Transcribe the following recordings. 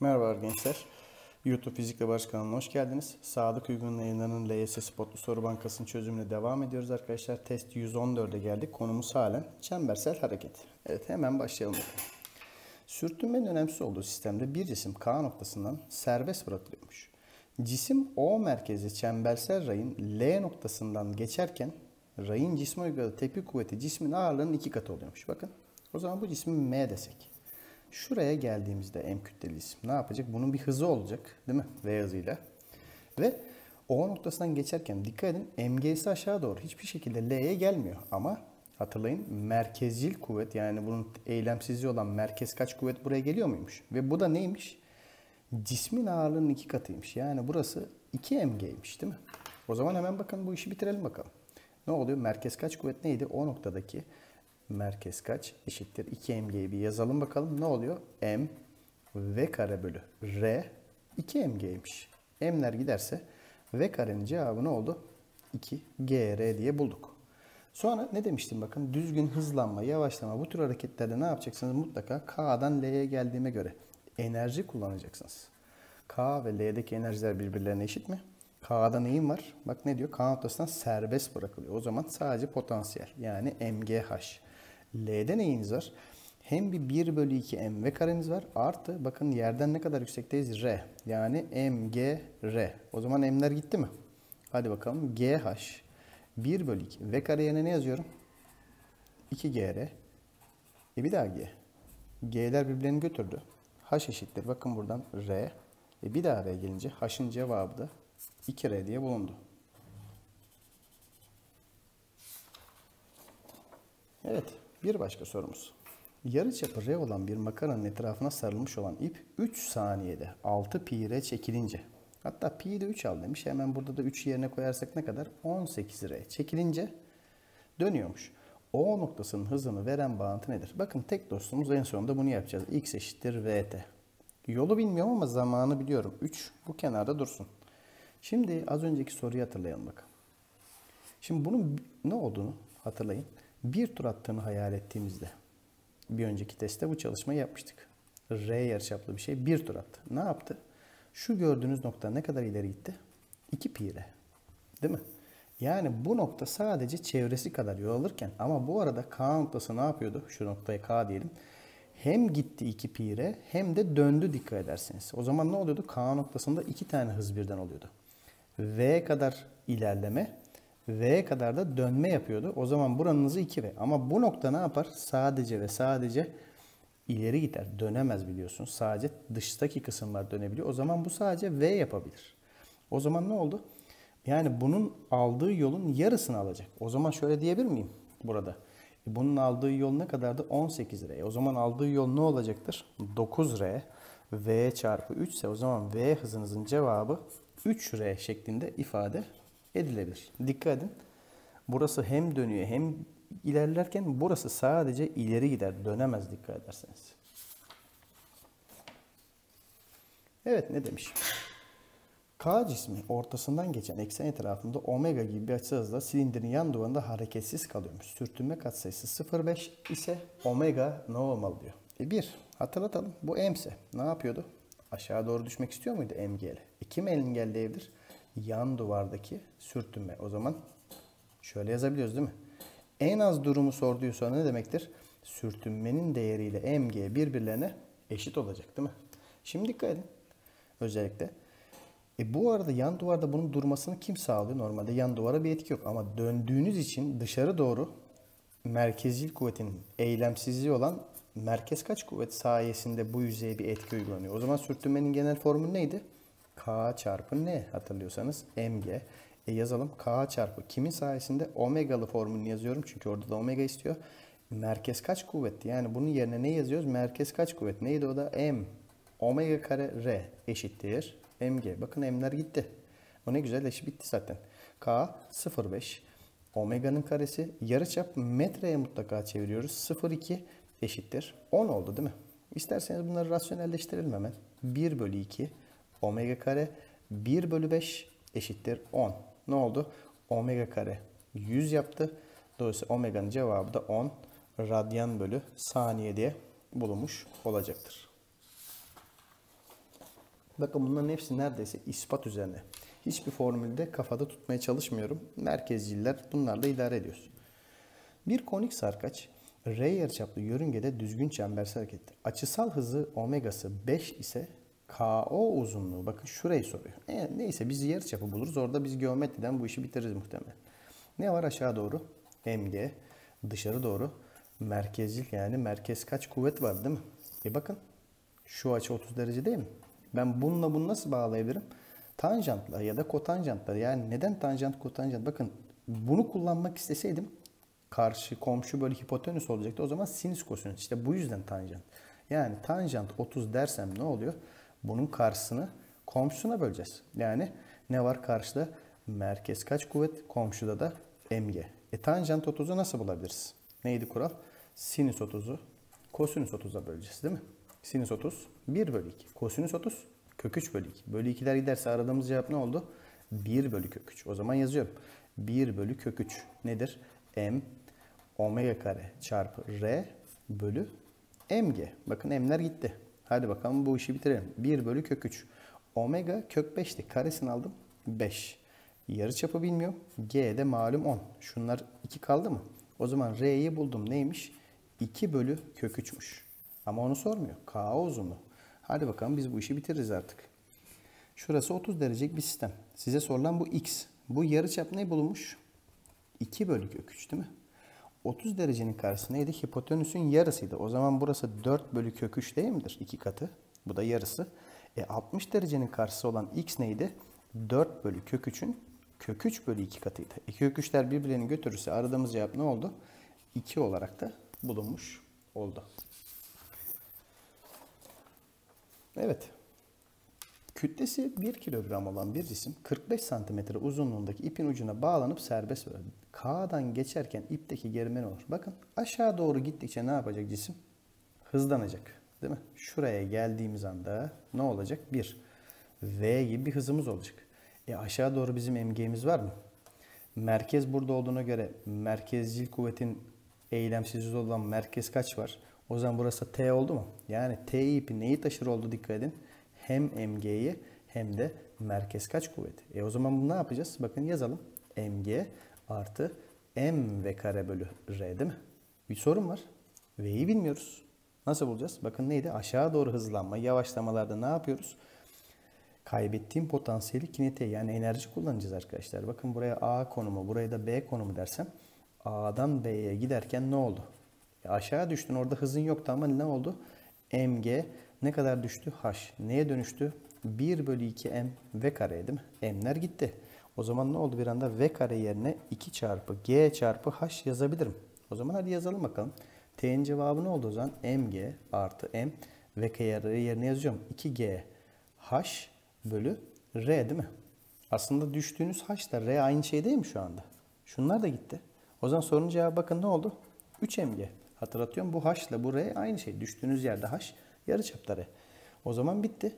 Merhaba gençler. YouTube Fizik ve Barış kanalına hoş geldiniz. Sadık Uygun yayınlarının LYS Spotlu Soru Bankası'nın çözümüne devam ediyoruz arkadaşlar. Test 114'e geldik. Konumuz halen çembersel hareket. Evet hemen başlayalım. Sürtünmenin önemsiz olduğu sistemde bir cisim K noktasından serbest bırakılıyormuş. Cisim O merkezi çembersel rayın L noktasından geçerken rayın cisme uyguladığı tepki kuvveti cismin ağırlığının iki katı oluyormuş. Bakın o zaman bu cismi M desek. Şuraya geldiğimizde M kütleli cisim ne yapacak? Bunun bir hızı olacak değil mi? V hızıyla. Ve O noktasından geçerken dikkat edin MG'si aşağı doğru hiçbir şekilde L'ye gelmiyor. Ama hatırlayın merkezcil kuvvet yani bunun eylemsizliği olan merkez kaç kuvvet buraya geliyor muymuş? Ve bu da neymiş? Cismin ağırlığının iki katıymış. Yani burası 2 mg'ymiş değil mi? O zaman hemen bakın bu işi bitirelim bakalım. Ne oluyor? Merkez kaç kuvvet neydi? O noktadaki merkez kaç eşittir 2 mg'yi bir yazalım bakalım. Ne oluyor? m v kare bölü r 2 mg'ymiş. m'ler giderse v karenin cevabı ne oldu? 2 gr diye bulduk. Sonra ne demiştim bakın düzgün hızlanma, yavaşlama bu tür hareketlerde ne yapacaksınız? Mutlaka K'dan L'ye geldiğime göre enerji kullanacaksınız. K ve L'deki enerjiler birbirlerine eşit mi? K'da neyin var? Bak ne diyor? K noktasından serbest bırakılıyor. O zaman sadece potansiyel yani MGH. L'de neyiniz var? Hem bir 1 bölü 2 mv kareniz var. Artı bakın yerden ne kadar yüksekteyiz? R. Yani mgr. O zaman m'ler gitti mi? Hadi bakalım. gh 1 bölü 2. V kare yerine ne yazıyorum? 2gr. E bir daha g. G'ler birbirlerini götürdü. H eşittir. Bakın buradan R. E bir daha R gelince H'ın cevabı da 2R diye bulundu. Evet. Bir başka sorumuz. Yarıçapı R olan bir makaranın etrafına sarılmış olan ip 3 saniyede 6 pi R çekilince hatta pi de 3 al demiş. Hemen burada da 3 yerine koyarsak ne kadar? 18 R çekilince dönüyormuş. O noktasının hızını veren bağıntı nedir? Bakın tek dostumuz en sonunda bunu yapacağız. X eşittir VT. Yolu bilmiyorum ama zamanı biliyorum. 3 bu kenarda dursun. Şimdi az önceki soruyu hatırlayalım bakın. Şimdi bunun ne olduğunu hatırlayın. Bir tur attığını hayal ettiğimizde bir önceki testte bu çalışmayı yapmıştık. R yarıçaplı bir şey bir tur attı. Ne yaptı? Şu gördüğünüz nokta ne kadar ileri gitti? 2 pi R. Değil mi? Yani bu nokta sadece çevresi kadar yol alırken ama bu arada K noktası ne yapıyordu? Şu noktaya K diyelim. Hem gitti 2 pi R hem de döndü dikkat ederseniz. O zaman ne oluyordu? K noktasında iki tane hız birden oluyordu. V kadar ilerleme, V kadar da dönme yapıyordu. O zaman buranın hızı 2V. Ama bu nokta ne yapar? Sadece ve sadece ileri gider. Dönemez biliyorsunuz. Sadece dıştaki kısımlar dönebiliyor. O zaman bu sadece V yapabilir. O zaman ne oldu? Yani bunun aldığı yolun yarısını alacak. O zaman şöyle diyebilir miyim burada? E bunun aldığı yol ne kadardı? 18 R. O zaman aldığı yol ne olacaktır? 9 R. V çarpı 3 ise o zaman V hızınızın cevabı 3R şeklinde ifade edilebilir. Dikkat edin. Burası hem dönüyor hem ilerlerken burası sadece ileri gider. Dönemez dikkat ederseniz. Evet ne demiş? K cismi ortasından geçen eksen etrafında omega gibi bir açı hızla silindirin yan duvarında hareketsiz kalıyormuş. Sürtünme katsayısı 0,5 ise omega ne olmalı diyor. E bir hatırlatalım bu M ise ne yapıyordu? Aşağı doğru düşmek istiyor muydu MG ile? E kim engelleyebilir? Yan duvardaki sürtünme. O zaman şöyle yazabiliyoruz değil mi? En az durumu sorduysa ne demektir? Sürtünmenin değeriyle MG birbirlerine eşit olacak değil mi? Şimdi dikkat edin. Özellikle e bu arada yan duvarda bunun durmasını kim sağlıyor? Normalde yan duvara bir etki yok ama döndüğünüz için dışarı doğru merkezcil kuvvetin eylemsizliği olan merkez kaç kuvvet sayesinde bu yüzeye bir etki uygulanıyor. O zaman sürtünmenin genel formülü neydi? K çarpı N hatırlıyorsanız mg. E yazalım K çarpı kimin sayesinde? Omegalı formülünü yazıyorum çünkü orada da omega istiyor. Merkez kaç kuvvetti? Yani bunun yerine ne yazıyoruz? Merkez kaç kuvvet? Neydi o da? M. Omega kare R eşittir mg. Bakın m'ler gitti. O ne güzel eşi bitti zaten. K 0,5. Omega'nın karesi yarıçap metreye mutlaka çeviriyoruz. 0,2 eşittir. 10 oldu değil mi? İsterseniz bunları rasyonelleştirelim hemen. 1 bölü 2 omega kare 1 bölü 5 eşittir 10. Ne oldu? Omega kare 100 yaptı. Dolayısıyla omega'nın cevabı da 10 radyan bölü saniye diye bulunmuş olacaktır. Bakın bunların hepsi neredeyse ispat üzerine. Hiçbir formülde kafada tutmaya çalışmıyorum. Merkezciler bunlarla idare ediyoruz. Bir konik sarkaç R yarıçaplı yörüngede düzgün çembersel hareket. Açısal hızı omegası 5 ise KO uzunluğu bakın şurayı soruyor. E, neyse biz yarıçapı buluruz. Orada biz geometriden bu işi bitiririz muhtemelen. Ne var aşağı doğru? MG. Dışarı doğru merkezcil yani merkez kaç kuvvet var değil mi? E bakın şu açı 30 derece değil mi? Ben bununla bunu nasıl bağlayabilirim? Tanjantla ya da kotanjantla. Yani neden tanjant kotanjant? Bakın bunu kullanmak isteseydim karşı komşu böyle hipotenüs olacaktı. O zaman sinüs kosinüs. İşte bu yüzden tanjant. Yani tanjant 30 dersem ne oluyor? Bunun karşısını komşusuna böleceğiz. Yani ne var karşıda? Merkez kaç kuvvet? Komşuda da mg. E tanjant 30'u nasıl bulabiliriz? Neydi kural? Sinüs 30'u kosinüs 30'a böleceğiz değil mi? Sinüs 30 1 bölü 2. Kosinüs 30 kök 3 bölü 2. Bölü 2'ler giderse aradığımız cevap ne oldu? 1 bölü kök 3. O zaman yazıyorum. 1 bölü kök 3 nedir? M omega kare çarpı R bölü mg. Bakın m'ler gitti. Hadi bakalım bu işi bitirelim. 1 bölü kök 3. Omega kök 5'ti. Karesini aldım. 5. Yarı çapı bilmiyorum. G de malum 10. Şunlar 2 kaldı mı? O zaman R'yi buldum. Neymiş? 2 bölü kök 3'müş. Ama onu sormuyor. K uzunluğu. Hadi bakalım biz bu işi bitiririz artık. Şurası 30 derecelik bir sistem. Size sorulan bu x. Bu yarıçap ne bulunmuş? 2 bölü kök 3 değil mi? 30 derecenin karşısı neydi? Hipotenüsün yarısıydı. O zaman burası 4 bölü kök 3 değil midir? 2 katı. Bu da yarısı. E 60 derecenin karşısı olan x neydi? 4 bölü kök 3'ün kök 3 bölü 2 katıydı. E kök 3'ler birbirlerini götürürse aradığımız cevap ne oldu? 2 olarak da bulunmuş oldu. Evet. Kütlesi 1 kilogram olan bir cisim 45 santimetre uzunluğundaki ipin ucuna bağlanıp serbest bırakılır. K'dan geçerken ipteki germe ne olur? Bakın aşağı doğru gittikçe ne yapacak cisim? Hızlanacak. Değil mi? Şuraya geldiğimiz anda ne olacak? 1. V gibi bir hızımız olacak. E aşağı doğru bizim MG'miz var mı? Merkez burada olduğuna göre merkezcil kuvvetin eylemsiz olan merkez kaç var? O zaman burası T oldu mu? Yani T ipi neyi taşır oldu dikkat edin. Hem MG'yi hem de merkez kaç kuvveti. E o zaman bunu ne yapacağız? Bakın yazalım. MG artı M ve kare bölü R değil mi? Bir sorun var. V'yi bilmiyoruz. Nasıl bulacağız? Bakın neydi? Aşağı doğru hızlanma, yavaşlamalarda ne yapıyoruz? Kaybettiğim potansiyeli kinetiğe yani enerji kullanacağız arkadaşlar. Bakın buraya A konumu, buraya da B konumu dersem A'dan B'ye giderken ne oldu? E aşağı düştün orada hızın yoktu ama ne oldu? mg ne kadar düştü? h. Neye dönüştü? 1 bölü 2 m v kare değil mi? m'ler gitti. O zaman ne oldu bir anda? v kare yerine 2 çarpı g çarpı h yazabilirim. O zaman hadi yazalım bakalım. T'nin cevabı ne oldu o zaman? mg artı m v kare yerine yazıyorum. 2g h bölü r değil mi? Aslında düştüğünüz h da r aynı şey değil mi şu anda? Şunlar da gitti. O zaman sorunun cevabı bakın ne oldu? 3 mg. Hatırlatıyorum bu h ile bu r aynı şey. Düştüğünüz yerde h yarıçapta r. O zaman bitti.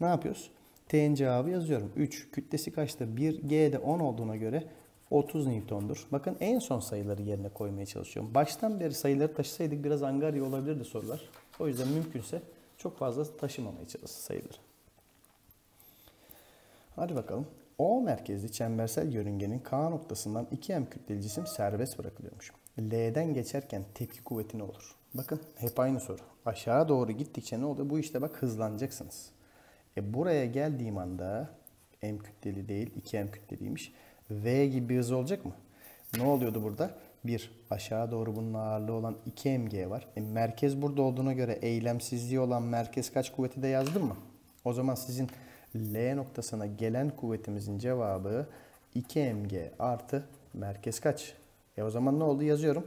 Ne yapıyoruz? T'nin cevabı yazıyorum. 3. Kütlesi kaçta? 1. G'de 10 olduğuna göre 30 Newton'dur. Bakın en son sayıları yerine koymaya çalışıyorum. Baştan beri sayıları taşısaydık biraz angarya olabilirdi sorular. O yüzden mümkünse çok fazla taşımamaya çalışsın sayıları. Hadi bakalım. O merkezli çembersel yörüngenin K noktasından 2M kütleli cisim serbest bırakılıyormuş. L'den geçerken tepki kuvveti ne olur? Bakın hep aynı soru. Aşağı doğru gittikçe ne oluyor? Bu işte bak hızlanacaksınız. E buraya geldiğim anda M kütleli değil 2M kütleliymiş. V gibi bir hız olacak mı? Ne oluyordu burada? Bir, aşağı doğru bunun ağırlığı olan 2 mg var. E, merkez burada olduğuna göre eylemsizliği olan merkez kaç kuvveti de yazdım mı? O zaman sizin L noktasına gelen kuvvetimizin cevabı 2 mg artı merkez kaç? E o zaman ne oldu? Yazıyorum.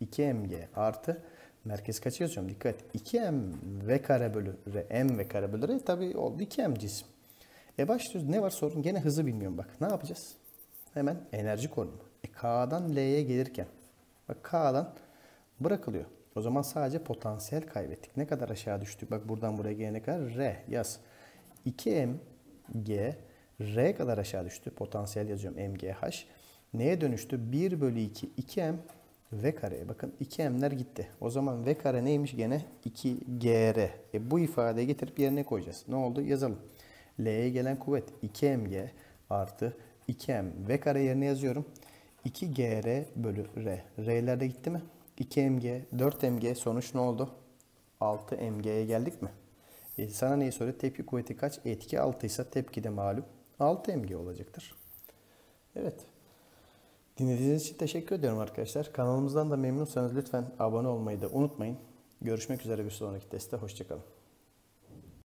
2 mg artı merkez kaç yazıyorum? Dikkat. 2m v kare bölü r, m v kare bölü r tabii oldu 2m cisim. E başlıyoruz. Ne var sorun? Gene hızı bilmiyorum bak. Ne yapacağız? Hemen enerji konumu. E K'dan L'ye gelirken bak K'dan bırakılıyor. O zaman sadece potansiyel kaybettik. Ne kadar aşağı düştük? Bak buradan buraya gelene kadar R yaz. 2m g R kadar aşağı düştü. Potansiyel yazıyorum mgh. Neye dönüştü? 1 bölü 2 2m v kareye. Bakın 2m'ler gitti. O zaman v kare neymiş gene? 2gr. E bu ifadeyi getirip yerine koyacağız. Ne oldu? Yazalım. L'ye gelen kuvvet 2mg artı 2m v kare yerine yazıyorum. 2gr bölü r. R'ler de gitti mi? 2mg, 4mg sonuç ne oldu? 6mg'ye geldik mi? E, sana neyi soruyor? Tepki kuvveti kaç? Etki 6 ise tepki de malum 6 mg olacaktır. Evet. Dinlediğiniz için teşekkür ediyorum arkadaşlar. Kanalımızdan da memnunsanız lütfen abone olmayı da unutmayın. Görüşmek üzere bir sonraki testte. Hoşçakalın.